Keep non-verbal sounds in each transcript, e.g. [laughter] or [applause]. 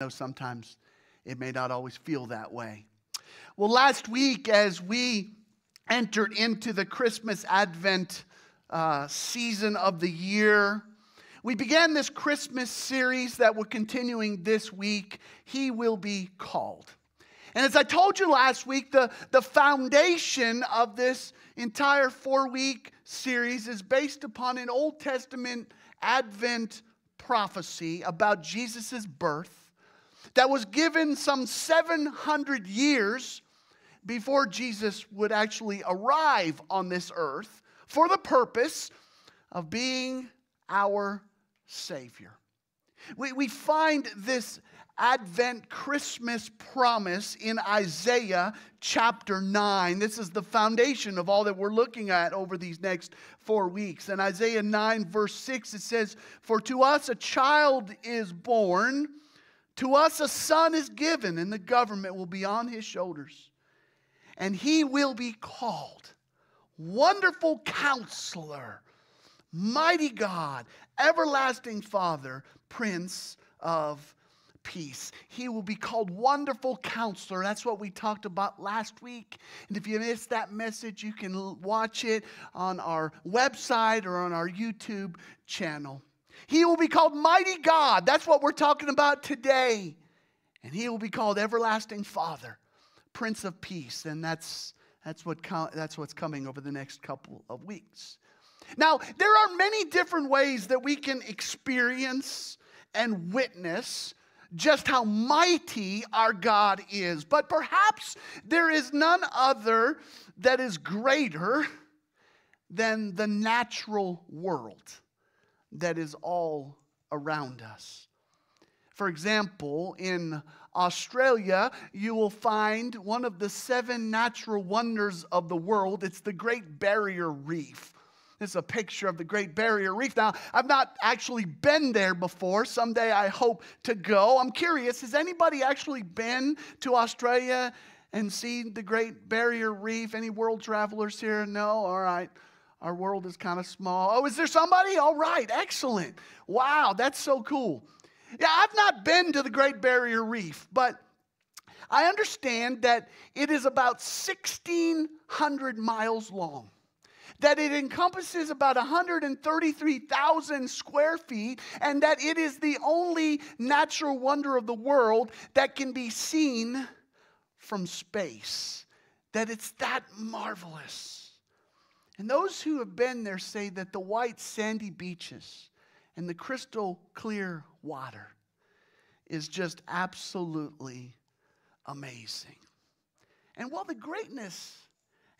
know sometimes it may not always feel that way. Well, last week, as we entered into the Christmas Advent uh, season of the year, we began this Christmas series that we're continuing this week. He will be called. And as I told you last week, the, the foundation of this entire four week series is based upon an Old Testament Advent prophecy about Jesus' birth that was given some 700 years before Jesus would actually arrive on this earth for the purpose of being our Savior. We, we find this Advent Christmas promise in Isaiah chapter 9. This is the foundation of all that we're looking at over these next four weeks. In Isaiah 9, verse 6, it says, For to us a child is born to us a son is given, and the government will be on his shoulders. And he will be called Wonderful Counselor, Mighty God, Everlasting Father, Prince of Peace. He will be called Wonderful Counselor. That's what we talked about last week. And if you missed that message, you can watch it on our website or on our YouTube channel. He will be called Mighty God. That's what we're talking about today. And he will be called Everlasting Father, Prince of Peace. And that's, that's, what that's what's coming over the next couple of weeks. Now, there are many different ways that we can experience and witness just how mighty our God is. But perhaps there is none other that is greater than the natural world that is all around us. For example, in Australia, you will find one of the seven natural wonders of the world. It's the Great Barrier Reef. This is a picture of the Great Barrier Reef. Now, I've not actually been there before. Someday I hope to go. I'm curious, has anybody actually been to Australia and seen the Great Barrier Reef? Any world travelers here? No? All right. Our world is kind of small. Oh, is there somebody? All right, excellent. Wow, that's so cool. Yeah, I've not been to the Great Barrier Reef, but I understand that it is about 1,600 miles long, that it encompasses about 133,000 square feet, and that it is the only natural wonder of the world that can be seen from space, that it's that marvelous. And those who have been there say that the white sandy beaches and the crystal clear water is just absolutely amazing. And while the greatness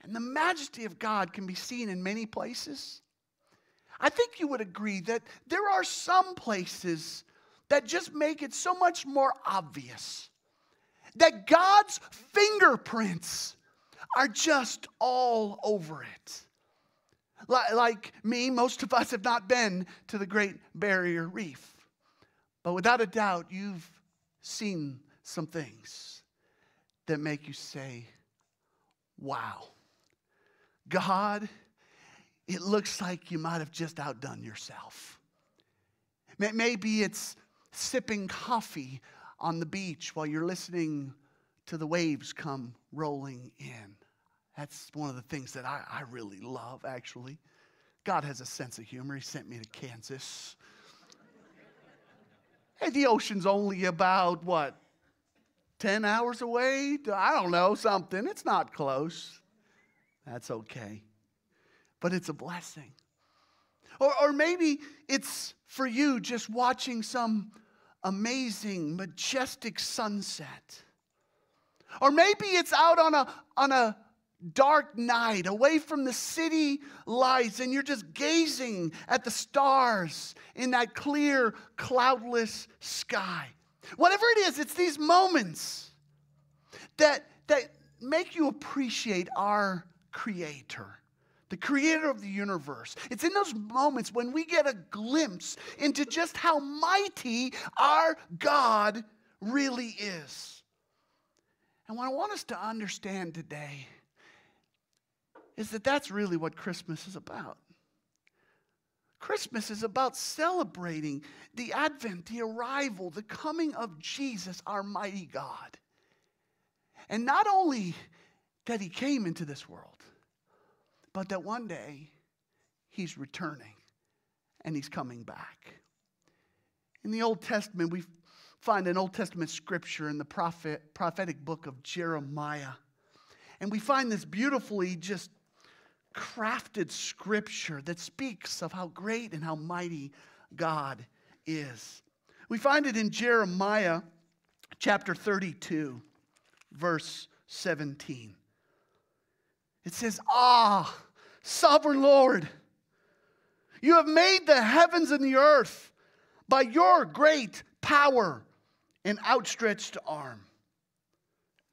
and the majesty of God can be seen in many places, I think you would agree that there are some places that just make it so much more obvious that God's fingerprints are just all over it. Like me, most of us have not been to the Great Barrier Reef. But without a doubt, you've seen some things that make you say, wow. God, it looks like you might have just outdone yourself. Maybe it's sipping coffee on the beach while you're listening to the waves come rolling in. That's one of the things that I, I really love, actually. God has a sense of humor. He sent me to Kansas. hey, the ocean's only about, what, 10 hours away? I don't know, something. It's not close. That's okay. But it's a blessing. Or, or maybe it's for you just watching some amazing, majestic sunset. Or maybe it's out on a, on a dark night, away from the city lights, and you're just gazing at the stars in that clear, cloudless sky. Whatever it is, it's these moments that, that make you appreciate our Creator, the Creator of the universe. It's in those moments when we get a glimpse into just how mighty our God really is. And what I want us to understand today is that that's really what Christmas is about. Christmas is about celebrating the advent, the arrival, the coming of Jesus, our mighty God. And not only that he came into this world, but that one day he's returning and he's coming back. In the Old Testament, we find an Old Testament scripture in the prophet, prophetic book of Jeremiah. And we find this beautifully just crafted scripture that speaks of how great and how mighty God is. We find it in Jeremiah chapter 32, verse 17. It says, Ah, sovereign Lord, you have made the heavens and the earth by your great power and outstretched arm.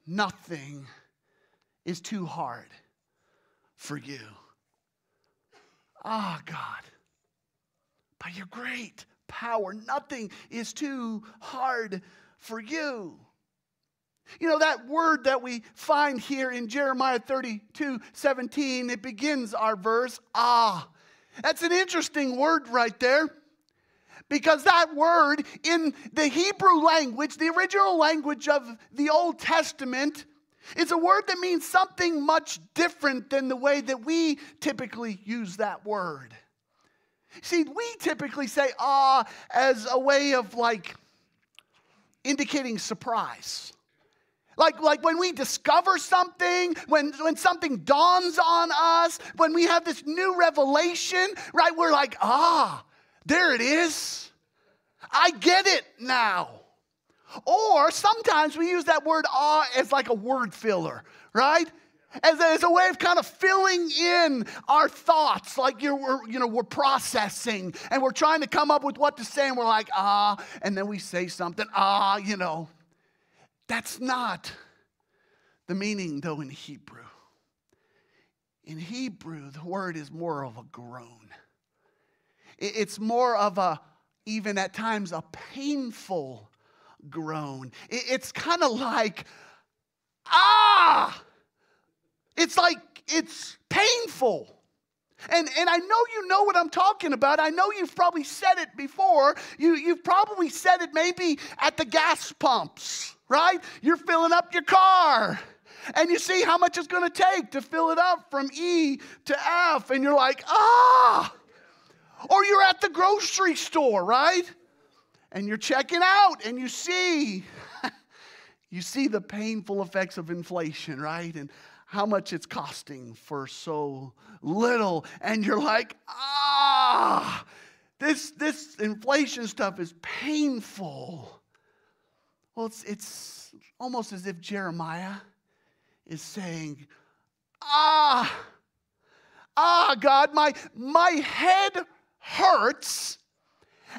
Nothing is too hard for you. Ah, God, by your great power, nothing is too hard for you. You know, that word that we find here in Jeremiah 32 17, it begins our verse, ah. That's an interesting word right there. Because that word in the Hebrew language, the original language of the Old Testament, is a word that means something much different than the way that we typically use that word. See, we typically say ah as a way of like indicating surprise. Like, like when we discover something, when, when something dawns on us, when we have this new revelation, right? We're like, ah, there it is. I get it now. Or sometimes we use that word ah as like a word filler, right? As a, as a way of kind of filling in our thoughts, like you're, you know, we're processing and we're trying to come up with what to say, and we're like, ah, and then we say something, ah, you know. That's not the meaning, though, in Hebrew. In Hebrew, the word is more of a groan. It's more of a, even at times, a painful groan. It's kind of like, ah! It's like it's painful. And, and I know you know what I'm talking about. I know you've probably said it before. You, you've probably said it maybe at the gas pumps, right? You're filling up your car and you see how much it's going to take to fill it up from E to F, and you're like, ah. Or you're at the grocery store, right? And you're checking out and you see [laughs] you see the painful effects of inflation, right? And how much it's costing for so little and you're like, "Ah, this this inflation stuff is painful." Well, it's it's almost as if Jeremiah is saying, "Ah, ah, God, my my head hurts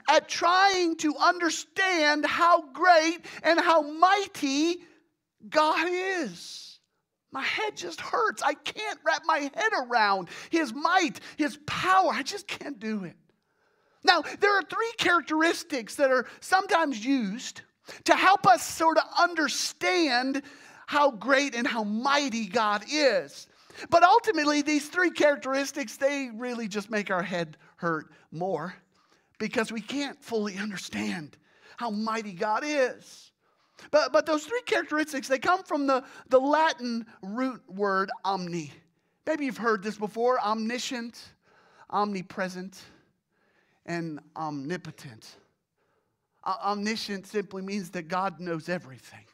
at trying to understand how great and how mighty God is. My head just hurts. I can't wrap my head around His might, His power. I just can't do it. Now, there are three characteristics that are sometimes used to help us sort of understand how great and how mighty God is. But ultimately, these three characteristics, they really just make our head hurt more because we can't fully understand how mighty God is. But, but those three characteristics, they come from the, the Latin root word omni. Maybe you've heard this before omniscient, omnipresent, and omnipotent. Omniscient simply means that God knows everything.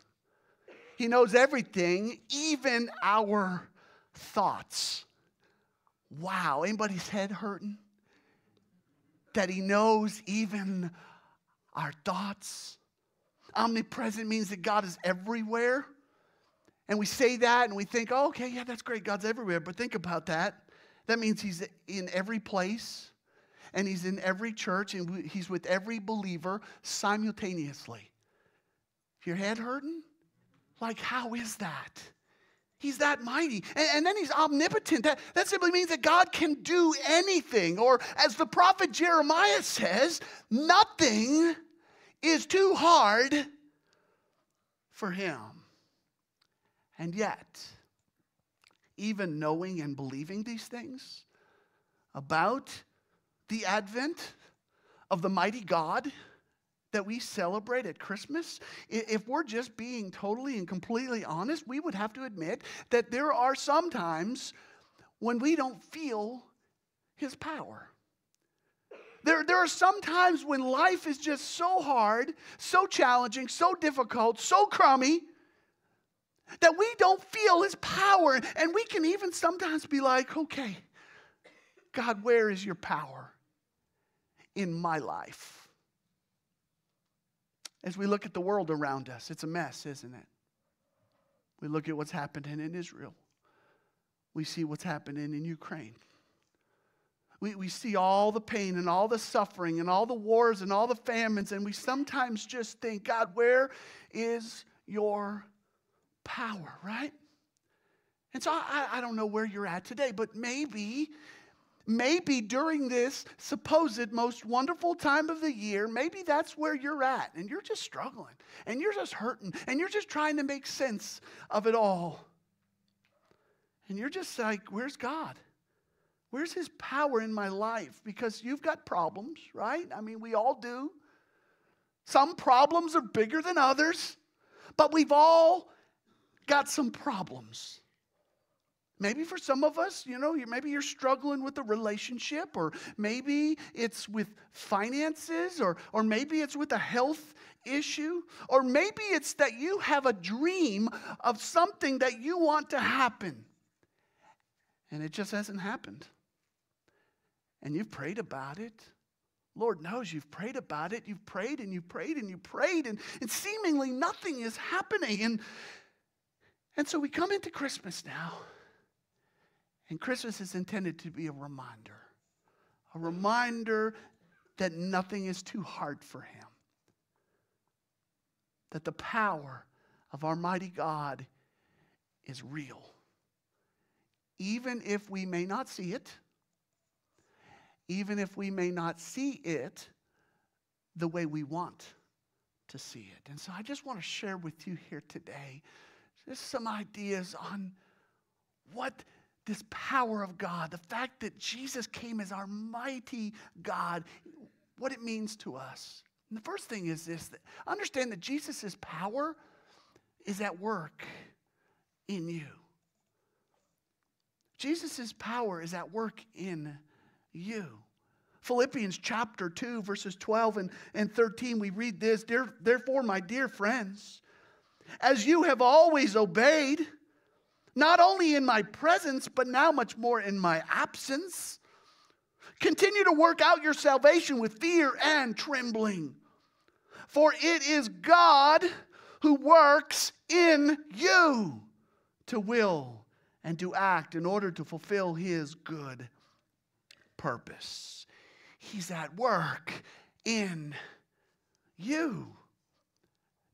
He knows everything, even our thoughts. Wow, anybody's head hurting? That He knows even our thoughts. Omnipresent means that God is everywhere. And we say that and we think, oh, okay, yeah, that's great. God's everywhere. But think about that. That means He's in every place and He's in every church and He's with every believer simultaneously. Your head hurting? Like, how is that? He's that mighty. And, and, then he's omnipotent. That, that simply means that God can do anything. Or as the prophet Jeremiah says, nothing is too hard for him. And yet, even knowing and believing these things about the advent of the mighty God that we celebrate at Christmas, if we're just being totally and completely honest, we would have to admit that there are some times when we don't feel his power. There, there are some times when life is just so hard, so challenging, so difficult, so crummy that we don't feel his power. And we can even sometimes be like, okay, God, where is your power in my life? As we look at the world around us, it's a mess, isn't it? We look at what's happening in Israel, we see what's happening in Ukraine. We, we see all the pain and all the suffering and all the wars and all the famines, and we sometimes just think, God, where is your power, right? And so I, I don't know where you're at today, but maybe maybe during this supposed most wonderful time of the year, maybe that's where you're at and you're just struggling and you're just hurting and you're just trying to make sense of it all. And you're just like, where's God? Where's his power in my life? Because you've got problems, right? I mean, we all do. Some problems are bigger than others, but we've all got some problems. Maybe for some of us, you know, maybe you're struggling with a relationship, or maybe it's with finances, or, or maybe it's with a health issue, or maybe it's that you have a dream of something that you want to happen, and it just hasn't happened and you've prayed about it. Lord knows you've prayed about it. You've prayed and you prayed and you prayed, and, and seemingly nothing is happening. And, and so we come into Christmas now. And Christmas is intended to be a reminder a reminder that nothing is too hard for Him, that the power of our mighty God is real. Even if we may not see it, even if we may not see it the way we want to see it. And so I just want to share with you here today just some ideas on what this power of God, the fact that Jesus came as our mighty God, what it means to us. And the first thing is this that understand that Jesus' power is at work in you. Jesus' power is at work in you. Philippians chapter 2, verses 12 and, and 13, we read this Therefore, my dear friends, as you have always obeyed, not only in my presence, but now much more in my absence, continue to work out your salvation with fear and trembling. For it is God who works in you to will and to act in order to fulfill his good purpose. He's at work in you.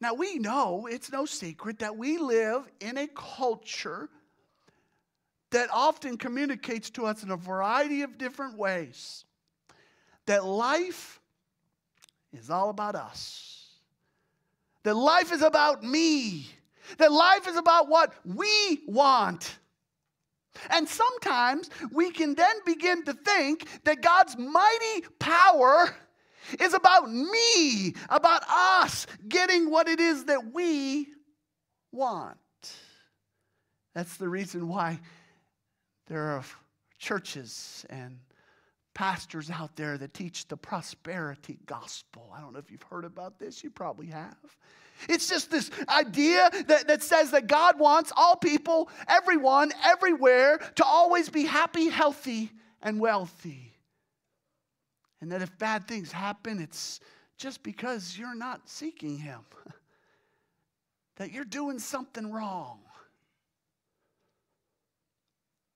Now, we know it's no secret that we live in a culture that often communicates to us in a variety of different ways that life is all about us, that life is about me, that life is about what we want. And sometimes we can then begin to think that God's mighty power is about me, about us getting what it is that we want. That's the reason why there are churches and pastors out there that teach the prosperity gospel. I don't know if you've heard about this, you probably have. It's just this idea that, that says that God wants all people, everyone, everywhere, to always be happy, healthy, and wealthy. And that if bad things happen, it's just because you're not seeking Him, [laughs] that you're doing something wrong.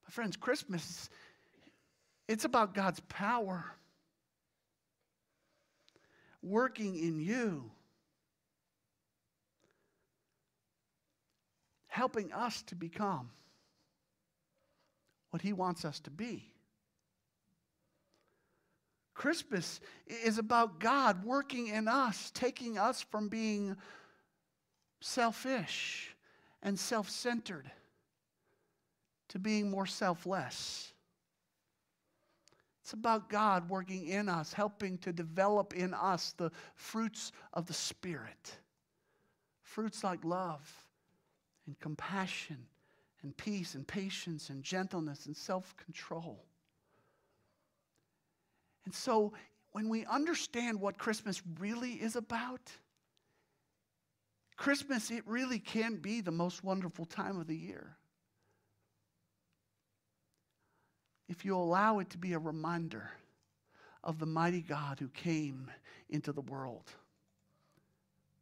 My friends, Christmas, it's about God's power working in you. helping us to become what He wants us to be. Christmas is about God working in us, taking us from being selfish and self centered to being more selfless It's about God working in us, helping to develop in us the fruits of the Spirit. Fruits like love and compassion and peace and patience and gentleness and self control. And so, when we understand what Christmas really is about, Christmas, it really can be the most wonderful time of the year. If you allow it to be a reminder of the mighty God who came into the world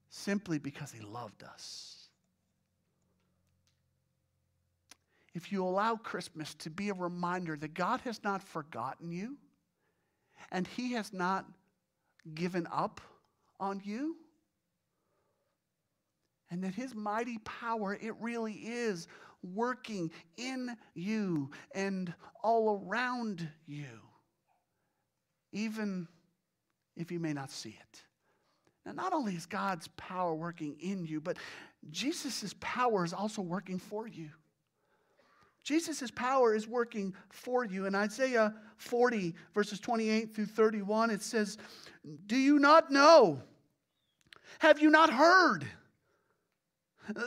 simply because he loved us. If you allow Christmas to be a reminder that God has not forgotten you and he has not given up on you, and that his mighty power, it really is working in you and all around you, even if you may not see it. Now, not only is God's power working in you, but Jesus' power is also working for you. Jesus' power is working for you. In Isaiah 40, verses 28 through 31, it says, Do you not know? Have you not heard?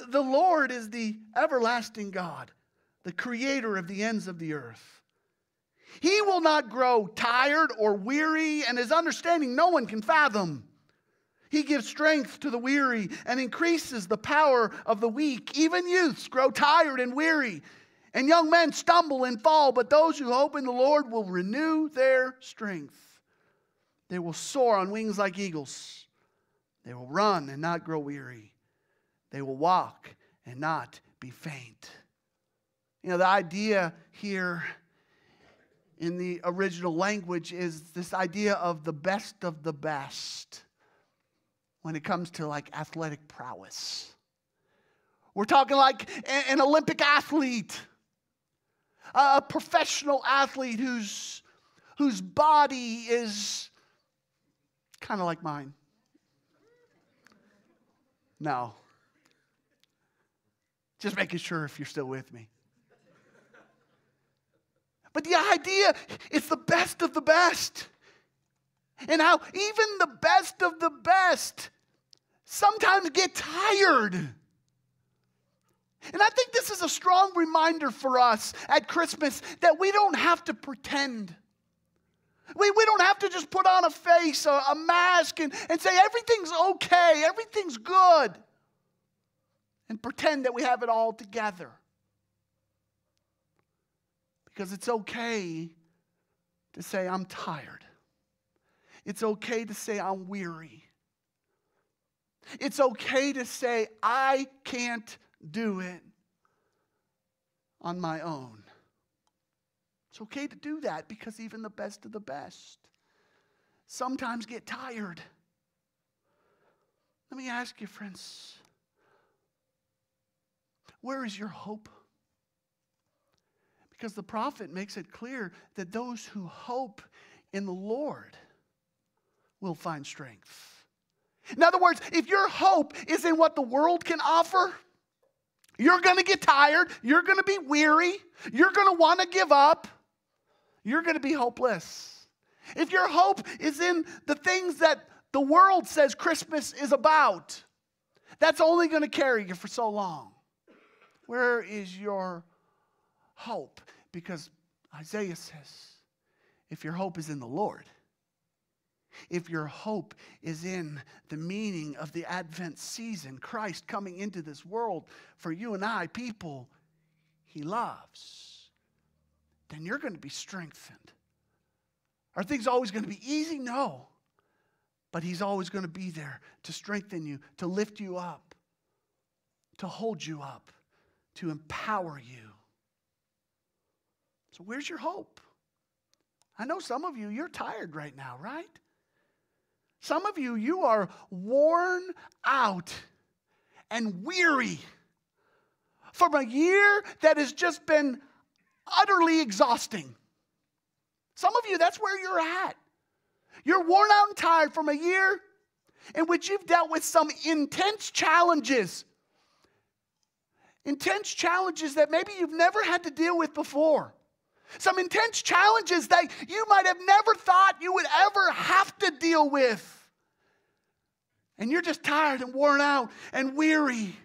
The Lord is the everlasting God, the creator of the ends of the earth. He will not grow tired or weary, and his understanding no one can fathom. He gives strength to the weary and increases the power of the weak. Even youths grow tired and weary, and young men stumble and fall, but those who hope in the Lord will renew their strength. They will soar on wings like eagles. They will run and not grow weary. They will walk and not be faint. You know, the idea here in the original language is this idea of the best of the best when it comes to like athletic prowess. We're talking like an Olympic athlete, a professional athlete whose, whose body is kind of like mine. No. Just making sure if you're still with me. But the idea, it's the best of the best. And how even the best of the best sometimes get tired. And I think this is a strong reminder for us at Christmas that we don't have to pretend. We, we don't have to just put on a face, a, a mask, and, and say everything's okay, everything's good and pretend that we have it all together. Because it's okay to say, I'm tired. It's okay to say, I'm weary. It's okay to say, I can't do it on my own. It's okay to do that because even the best of the best sometimes get tired. Let me ask you, friends where is your hope? Because the prophet makes it clear that those who hope in the Lord will find strength. In other words, if your hope is in what the world can offer, you're going to get tired, you're going to be weary, you're going to want to give up, you're going to be hopeless. If your hope is in the things that the world says Christmas is about, that's only going to carry you for so long. Where is your hope? Because Isaiah says, if your hope is in the Lord, if your hope is in the meaning of the Advent season, Christ coming into this world for you and I, people he loves, then you're going to be strengthened. Are things always going to be easy? No. But he's always going to be there to strengthen you, to lift you up, to hold you up to empower you. So, where's your hope? I know some of you, you're tired right now, right? Some of you, you are worn out and weary from a year that has just been utterly exhausting. Some of you, that's where you're at. You're worn out and tired from a year in which you've dealt with some intense challenges intense challenges that maybe you've never had to deal with before. Some intense challenges that you might have never thought you would ever have to deal with. And you're just tired and worn out and weary.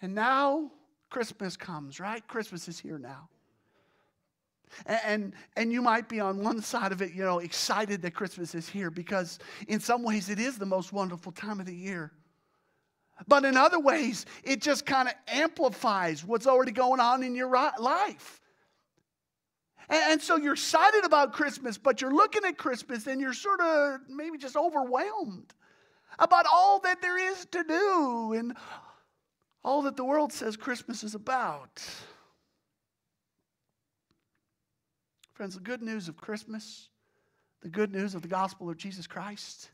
And now Christmas comes, right? Christmas is here now. And, and you might be on one side of it, you know, excited that Christmas is here because in some ways it is the most wonderful time of the year. But in other ways, it just kind of amplifies what's already going on in your life. And, so you're excited about Christmas, but you're looking at Christmas and you're sort of maybe just overwhelmed about all that there is to do and all that the world says Christmas is about. Friends, the good news of Christmas, the good news of the gospel of Jesus Christ,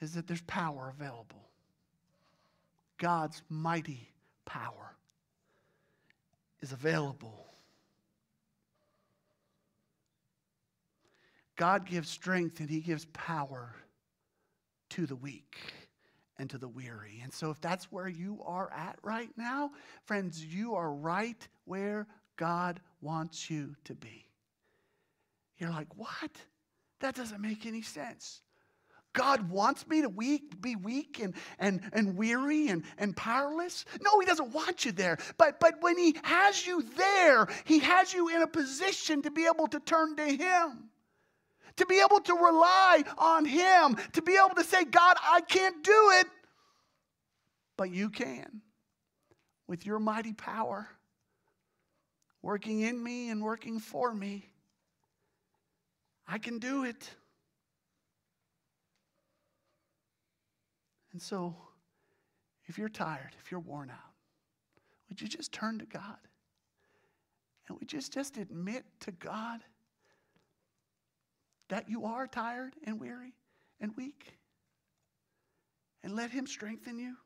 is that there's power available. God's mighty power is available. God gives strength and He gives power to the weak and to the weary. And so, if that's where you are at right now, friends, you are right where God wants you to be. You're like, what? That doesn't make any sense. God wants me to weak, be weak and, and, and weary and, and powerless? No, He doesn't want you there. But, but when He has you there, He has you in a position to be able to turn to Him to be able to rely on Him, to be able to say, God, I can't do it, but you can with your mighty power working in me and working for me. I can do it. And so, if you're tired, if you're worn out, would you just turn to God? And we just just admit to God that you are tired and weary and weak? And let Him strengthen you?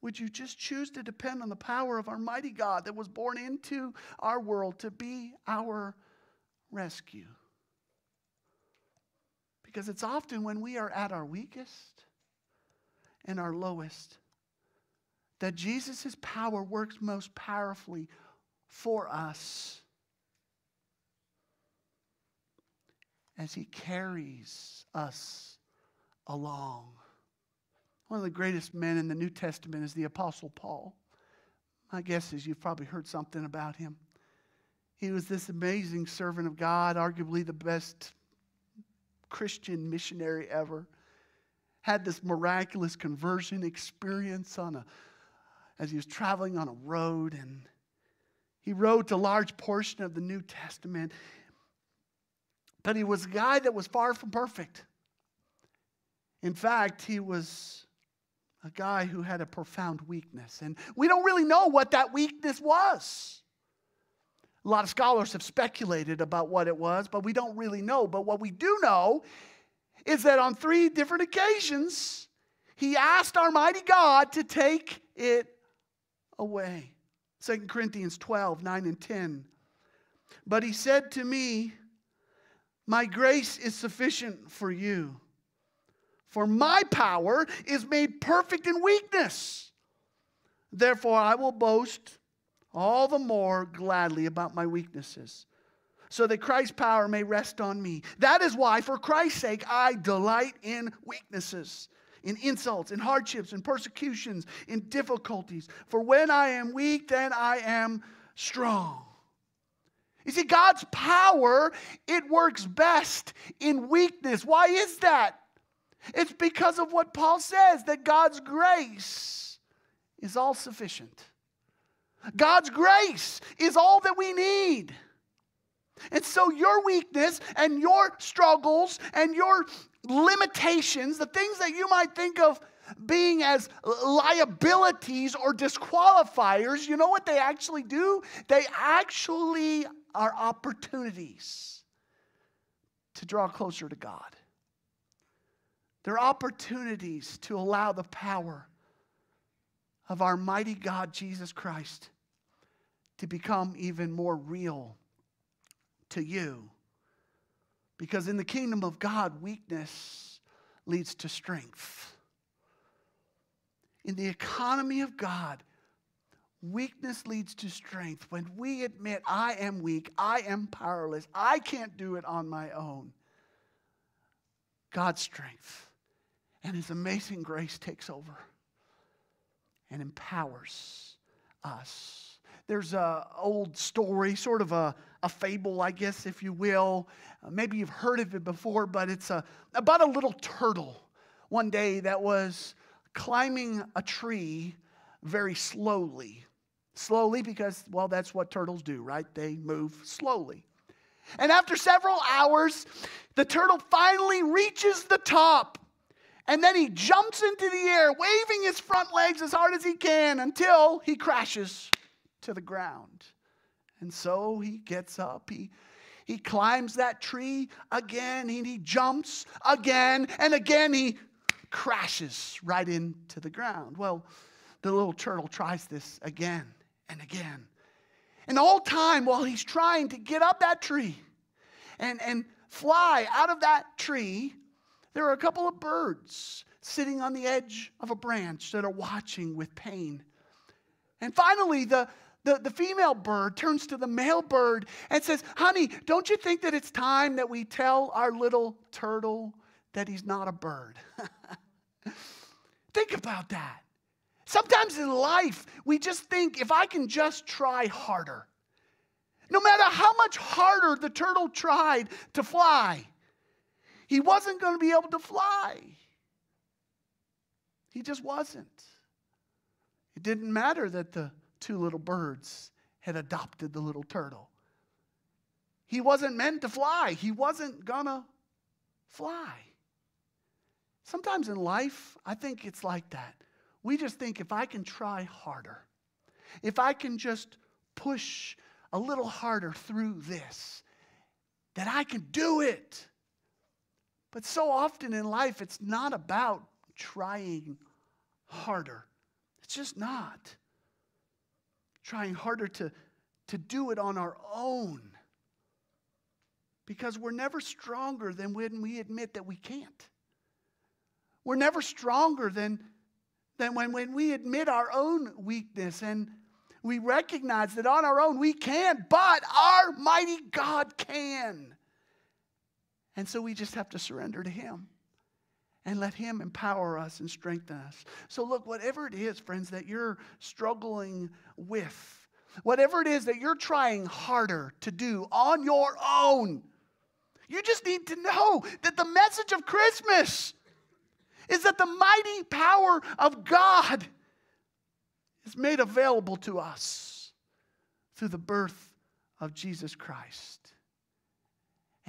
Would you just choose to depend on the power of our mighty God that was born into our world to be our rescue? Because it's often when we are at our weakest and our lowest that Jesus' power works most powerfully for us as he carries us along. One of the greatest men in the New Testament is the Apostle Paul. My guess is you've probably heard something about him. He was this amazing servant of God, arguably the best Christian missionary ever. Had this miraculous conversion experience on a, as he was traveling on a road, and he wrote a large portion of the New Testament. But he was a guy that was far from perfect. In fact, he was a guy who had a profound weakness. And we don't really know what that weakness was. A lot of scholars have speculated about what it was, but we don't really know. But what we do know is that on three different occasions, he asked our mighty God to take it away. 2 Corinthians 12, 9 and 10. But he said to me, my grace is sufficient for you. For my power is made perfect in weakness. Therefore, I will boast all the more gladly about my weaknesses, so that Christ's power may rest on me. That is why, for Christ's sake, I delight in weaknesses, in insults, in hardships, in persecutions, in difficulties. For when I am weak, then I am strong. You see, God's power, it works best in weakness. Why is that? It's because of what Paul says that God's grace is all sufficient. God's grace is all that we need. And so, your weakness and your struggles and your limitations, the things that you might think of being as liabilities or disqualifiers, you know what they actually do? They actually are opportunities to draw closer to God. They're opportunities to allow the power of our mighty God, Jesus Christ, to become even more real to you. Because in the kingdom of God, weakness leads to strength. in the economy of God, weakness leads to strength. When we admit, I am weak, I am powerless, I can't do it on my own, God's strength and His amazing grace takes over and empowers us. There's an old story, sort of a, a fable, I guess, if you will. Uh, maybe you've heard of it before, but it's a, about a little turtle one day that was climbing a tree very slowly. Slowly, because, well, that's what turtles do, right? They move slowly. And after several hours, the turtle finally reaches the top. And then he jumps into the air, waving his front legs as hard as he can until he crashes to the ground. And so he gets up, he, he climbs that tree again, and he jumps again, and again he crashes right into the ground. Well, the little turtle tries this again and again. And the time while he's trying to get up that tree and, and fly out of that tree, there are a couple of birds sitting on the edge of a branch that are watching with pain. And finally, the, the, the female bird turns to the male bird and says, Honey, don't you think that it's time that we tell our little turtle that he's not a bird? [laughs] think about that. Sometimes in life, we just think if I can just try harder, no matter how much harder the turtle tried to fly, he wasn't going to be able to fly. He just wasn't. It didn't matter that the two little birds had adopted the little turtle. He wasn't meant to fly, he wasn't going to fly. Sometimes in life, I think it's like that. We just think if I can try harder, if I can just push a little harder through this, that I can do it. But so often in life, it's not about trying harder. It's just not. Trying harder to, to do it on our own. Because we're never stronger than when we admit that we can't. We're never stronger than, than when, when we admit our own weakness and we recognize that on our own we can't, but our mighty God can. And so we just have to surrender to Him and let Him empower us and strengthen us. So, look, whatever it is, friends, that you're struggling with, whatever it is that you're trying harder to do on your own, you just need to know that the message of Christmas is that the mighty power of God is made available to us through the birth of Jesus Christ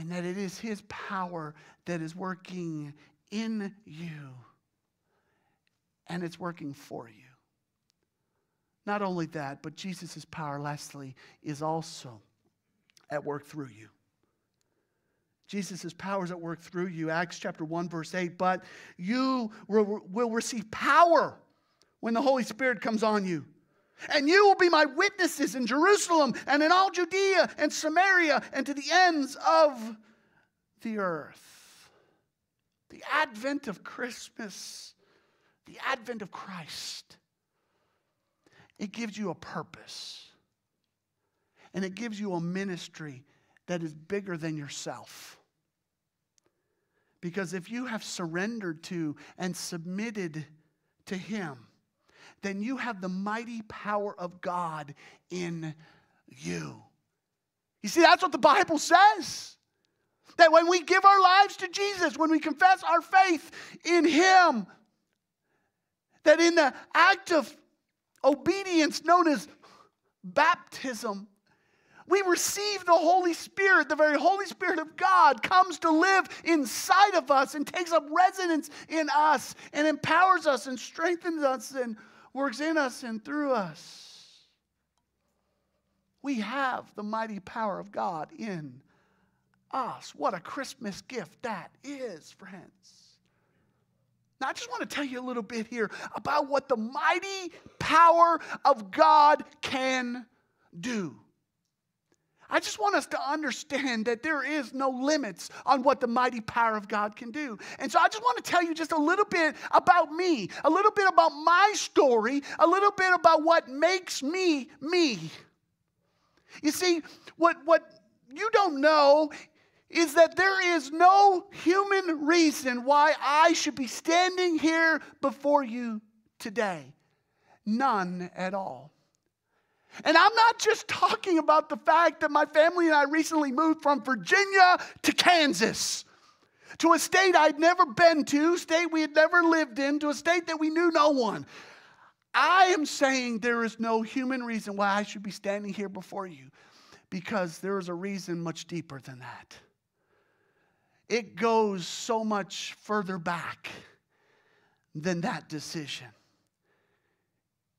and that it is His power that is working in you and it's working for you. Not only that, but Jesus' power, lastly, is also at work through you. Jesus' power is at work through you. Acts chapter 1, verse 8. But you will receive power when the Holy Spirit comes on you. And you will be my witnesses in Jerusalem and in all Judea and Samaria and to the ends of the earth. The advent of Christmas, the advent of Christ, it gives you a purpose. And it gives you a ministry that is bigger than yourself. Because if you have surrendered to and submitted to Him, then you have the mighty power of God in you. You see, that's what the Bible says. That when we give our lives to Jesus, when we confess our faith in Him, that in the act of obedience known as baptism, we receive the Holy Spirit. The very Holy Spirit of God comes to live inside of us and takes up residence in us and empowers us and strengthens us and works in us and through us. We have the mighty power of God in us. What a Christmas gift that is, friends. Now, I just want to tell you a little bit here about what the mighty power of God can do. I just want us to understand that there is no limits on what the mighty power of God can do. And so I just want to tell you just a little bit about me, a little bit about my story, a little bit about what makes me me. You see, what, what you don't know is that there is no human reason why I should be standing here before you today. None at all. And I'm not just talking about the fact that my family and I recently moved from Virginia to Kansas, to a state I'd never been to, state we had never lived in, to a state that we knew no one. I am saying there is no human reason why I should be standing here before you because there is a reason much deeper than that. It goes so much further back than that decision.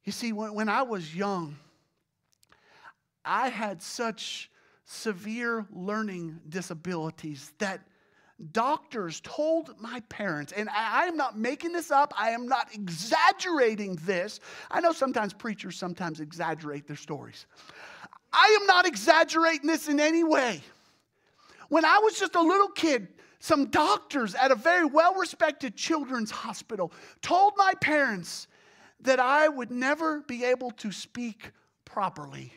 You see, when, when I was young, I had such severe learning disabilities that doctors told my parents, and I, I, am not making this up, I am not exaggerating this. I know sometimes preachers sometimes exaggerate their stories. I am not exaggerating this in any way. When I was just a little kid, some doctors at a very well respected children's hospital told my parents that I would never be able to speak properly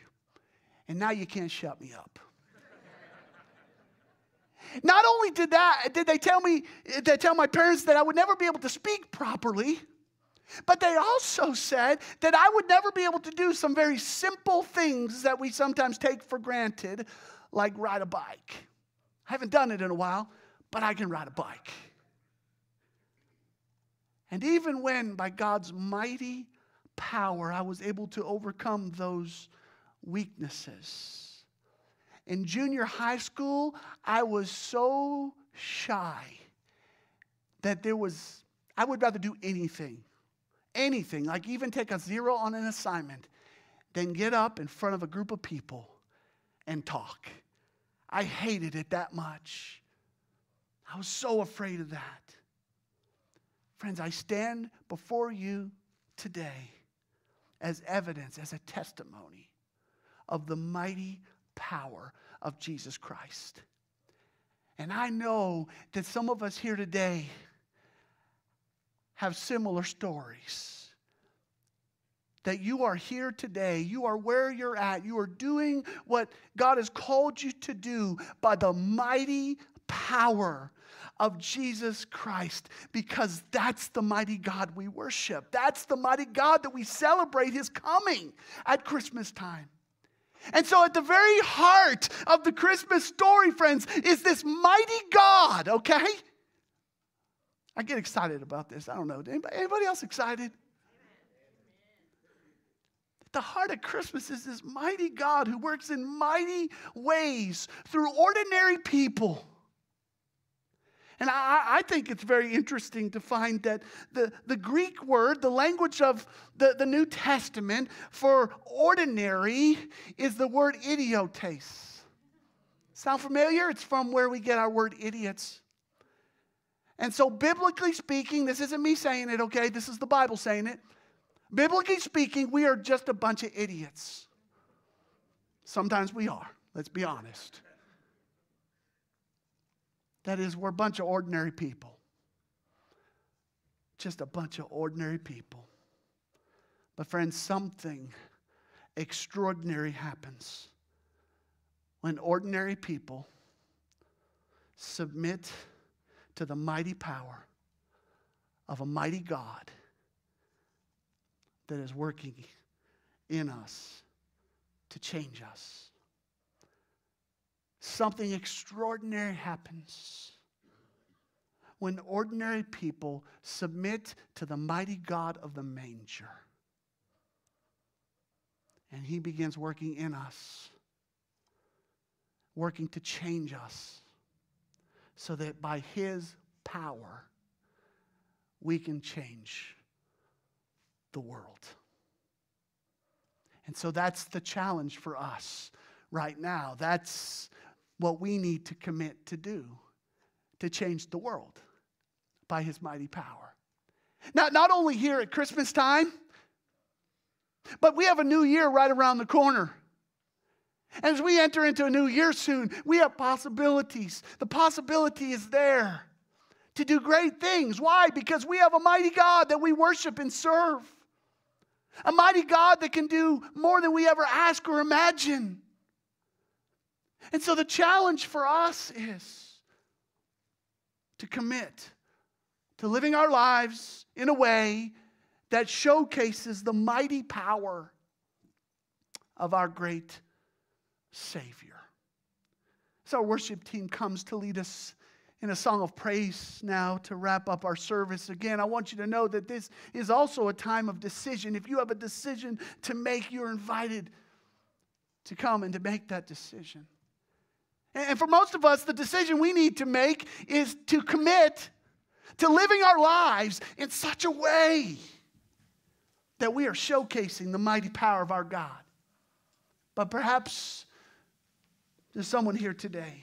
and now you can't shut me up. Not only did that, did they tell me, they tell my parents that I would never be able to speak properly, but they also said that I would never be able to do some very simple things that we sometimes take for granted, like ride a bike. I haven't done it in a while, but I can ride a bike. And even when, by God's mighty power, I was able to overcome those weaknesses. In junior high school, I was so shy that there was, I would rather do anything, anything, like even take a zero on an assignment, than get up in front of a group of people and talk. I hated it that much. I was so afraid of that. Friends, I stand before you today as evidence, as a testimony of the mighty power of Jesus Christ. And I know that some of us here today have similar stories. That you are here today, you are where you're at, you are doing what God has called you to do by the mighty power of Jesus Christ because that's the mighty God we worship. That's the mighty God that we celebrate his coming at Christmas time. And so, at the very heart of the Christmas story, friends, is this mighty God, okay? I get excited about this. I don't know. Anybody, anybody else excited? At the heart of Christmas is this mighty God who works in mighty ways through ordinary people. And I, I, think it's very interesting to find that the, the Greek word, the language of the, the New Testament for ordinary, is the word idiotes. Sound familiar? It's from where we get our word idiots. And so, biblically speaking, this isn't me saying it, okay? This is the Bible saying it. Biblically speaking, we are just a bunch of idiots. Sometimes we are, let's be honest. That is, we're a bunch of ordinary people. Just a bunch of ordinary people. But, friends, something extraordinary happens when ordinary people submit to the mighty power of a mighty God that is working in us to change us something extraordinary happens when ordinary people submit to the mighty God of the manger. And He begins working in us, working to change us, so that by His power, we can change the world. And so that's the challenge for us right now. That's what we need to commit to do to change the world by his mighty power. Now, not only here at Christmas time, but we have a new year right around the corner. And as we enter into a new year soon, we have possibilities. The possibility is there to do great things. Why? Because we have a mighty God that we worship and serve. A mighty God that can do more than we ever ask or imagine. And so the challenge for us is to commit to living our lives in a way that showcases the mighty power of our great Savior. So, our worship team comes to lead us in a song of praise now to wrap up our service. Again, I want you to know that this is also a time of decision. If you have a decision to make, you're invited to come and to make that decision. And for most of us, the decision we need to make is to commit to living our lives in such a way that we are showcasing the mighty power of our God. But perhaps there's someone here today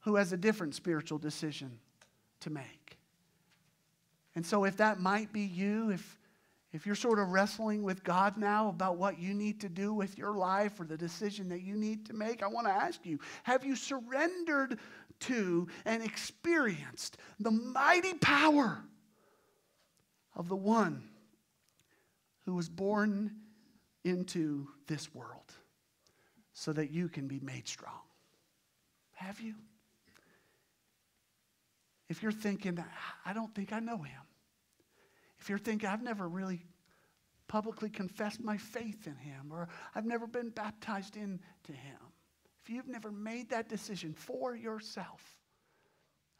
who has a different spiritual decision to make. And so, if that might be you, if, if you're sort of wrestling with God now about what you need to do with your life or the decision that you need to make, I want to ask you have you surrendered to and experienced the mighty power of the one who was born into this world so that you can be made strong. Have you? If you're thinking, I don't think I know him. If you're thinking, I've never really publicly confessed my faith in him, or I've never been baptized into him, if you've never made that decision for yourself,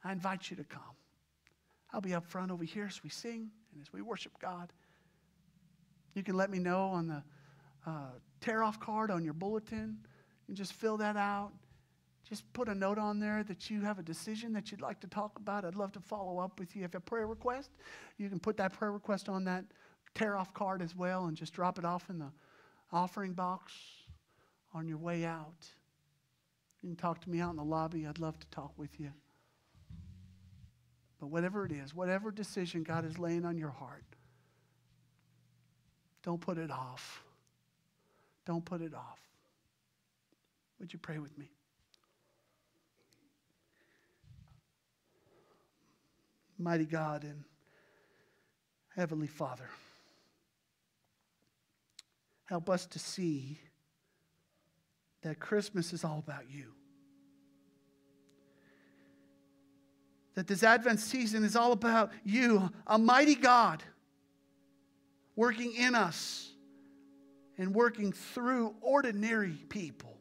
I invite you to come. I'll be up front over here as we sing and as we worship God. You can let me know on the uh, tear off card on your bulletin. You just fill that out. Just put a note on there that you have a decision that you'd like to talk about. I'd love to follow up with you. If you have a prayer request, you can put that prayer request on that tear off card as well and just drop it off in the offering box on your way out. You can talk to me out in the lobby. I'd love to talk with you. But whatever it is, whatever decision God is laying on your heart, don't put it off. Don't put it off. Would you pray with me? Mighty God and Heavenly Father, help us to see that Christmas is all about you. That this Advent season is all about you, a mighty God, working in us and working through ordinary people.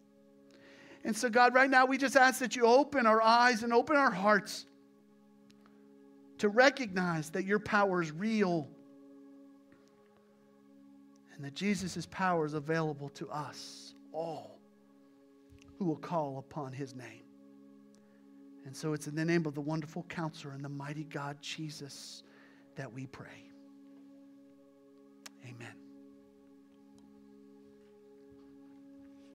And so, God, right now we just ask that you open our eyes and open our hearts to recognize that your power is real and that Jesus' power is available to us all who will call upon his name. And so it's in the name of the wonderful counselor and the mighty God, Jesus, that we pray. Amen.